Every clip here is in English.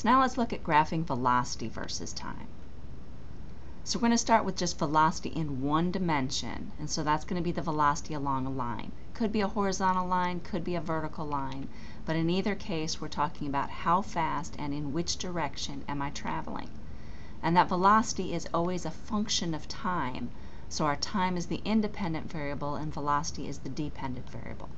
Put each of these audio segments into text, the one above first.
So now let's look at graphing velocity versus time. So we're going to start with just velocity in one dimension, and so that's going to be the velocity along a line. Could be a horizontal line, could be a vertical line, but in either case we're talking about how fast and in which direction am I traveling. And that velocity is always a function of time, so our time is the independent variable and velocity is the dependent variable.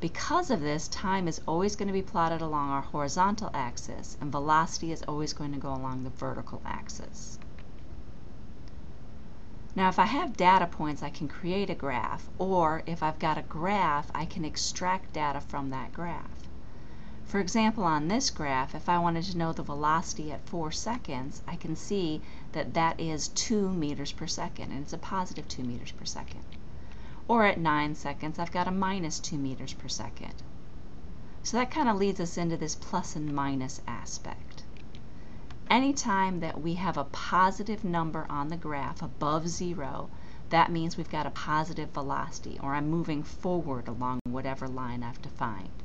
Because of this, time is always going to be plotted along our horizontal axis and velocity is always going to go along the vertical axis. Now if I have data points I can create a graph or if I've got a graph I can extract data from that graph. For example on this graph if I wanted to know the velocity at 4 seconds I can see that that is 2 meters per second and it's a positive 2 meters per second. Or at 9 seconds I've got a minus 2 meters per second. So that kind of leads us into this plus and minus aspect. Anytime that we have a positive number on the graph above zero, that means we've got a positive velocity, or I'm moving forward along whatever line I've defined.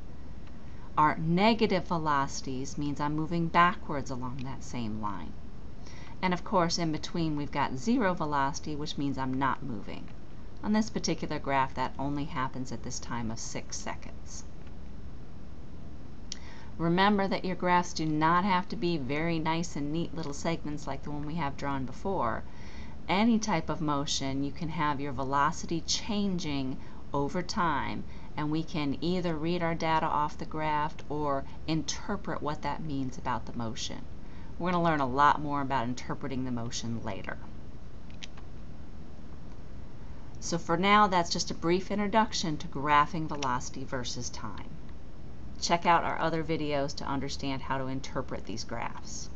Our negative velocities means I'm moving backwards along that same line. And of course, in between we've got zero velocity, which means I'm not moving. On this particular graph, that only happens at this time of six seconds. Remember that your graphs do not have to be very nice and neat little segments like the one we have drawn before. Any type of motion, you can have your velocity changing over time and we can either read our data off the graph or interpret what that means about the motion. We're going to learn a lot more about interpreting the motion later. So for now, that's just a brief introduction to graphing velocity versus time. Check out our other videos to understand how to interpret these graphs.